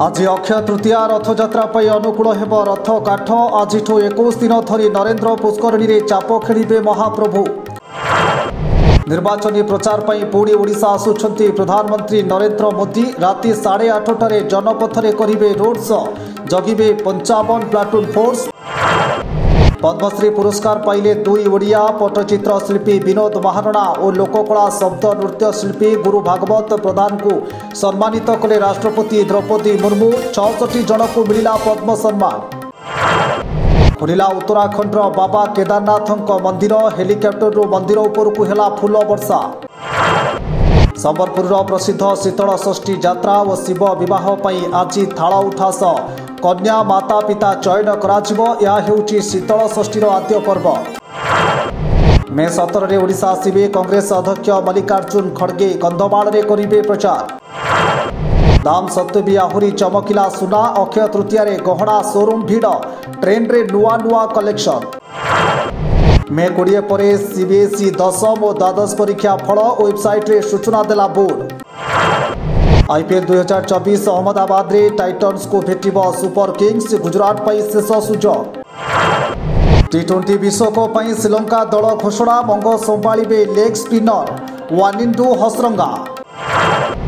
ଆଜି ଅକ୍ଷୟ ତୃତୀୟା ରଥଯାତ୍ରା ପାଇଁ ଅନୁକୂଳ ହେବ ରଥ କାଠ ଆଜିଠୁ ଏକୋଇଶ ଦିନ ଧରି ନରେନ୍ଦ୍ର ପୁଷ୍କରିଣୀରେ ଚାପ ଖେଳିବେ ମହାପ୍ରଭୁ ନିର୍ବାଚନୀ ପ୍ରଚାର ପାଇଁ ପୁଣି ଓଡ଼ିଶା ଆସୁଛନ୍ତି ପ୍ରଧାନମନ୍ତ୍ରୀ ନରେନ୍ଦ୍ର ମୋଦି ରାତି ସାଢ଼େ ଆଠଟାରେ ଜନପଥରେ କରିବେ ରୋଡ୍ ଶୋ ଜଗିବେ ପଞ୍ଚାବନ ପ୍ଲାଟୁନ୍ ଫୋର୍ସ पद्मश्री पुरस्कार पाइले दुई ओडिया पटचित्र शिल्पी विनोद महारणा लोककला शब्द नृत्य शिल्पी गुरु भागवत कले राष्ट्रपति द्रौपदी मुर्मु छि जनको मिलिला पद्म सम्मान पुरा उत्तराखण्ड र बाबा केदारनाथको मन्दिर हेकप्टरु मन्दिर हेला फुल वर्षा सम्बलपुर प्रसिद्ध शीतल षष्ठी जाव विवाह पनि आज थाल उठास କନ୍ୟା ମାତା ପିତା ଚୟନ କରାଯିବ ଏହା ହେଉଛି ଶୀତଳ ଷଷ୍ଠୀର ଆଦ୍ୟ ପର୍ବ ମେ ସତରରେ ଓଡ଼ିଶା ଆସିବେ କଂଗ୍ରେସ ଅଧ୍ୟକ୍ଷ ମଲ୍ଲିକାର୍ଜୁନ ଖଡ଼ଗେ କନ୍ଧମାଳରେ କରିବେ ପ୍ରଚାର ଦାମ ସତ୍ତ୍ୱେ ବି ଆହୁରି ଚମକିଲା ସୁନା ଅକ୍ଷୟ ତୃତୀୟାରେ ଗହଣା ସୋରୁମ୍ ଭିଡ଼ ଟ୍ରେନ୍ରେ ନୂଆ ନୂଆ କଲେକ୍ସନ୍ ମେ କୋଡ଼ିଏ ପରେ ସିବିଏସ୍ଇ ଦଶମ ଓ ଦ୍ୱାଦଶ ପରୀକ୍ଷା ଫଳ ୱେବସାଇଟ୍ରେ ସୂଚନା ଦେଲା ବୋର୍ଡ ଆଇପିଏଲ୍ ଦୁଇ ହଜାର ଚବିଶ ଅହମ୍ମଦାବାଦରେ ଟାଇଟନ୍ସକୁ ଭେଟିବ ସୁପର କିଙ୍ଗସ୍ ଗୁଜରାଟ ପାଇଁ ଶେଷ ସୁଯୋଗ ଟି ଟ୍ୱେଣ୍ଟି ବିଶ୍ୱକପ୍ ପାଇଁ ଶ୍ରୀଲଙ୍କା ଦଳ ଘୋଷଣା ବଙ୍ଗ ସମ୍ଭାଳିବେ ଲେଗ୍ ସ୍ପିନର ୱାନିଣ୍ଡୁ ହସରଙ୍ଗା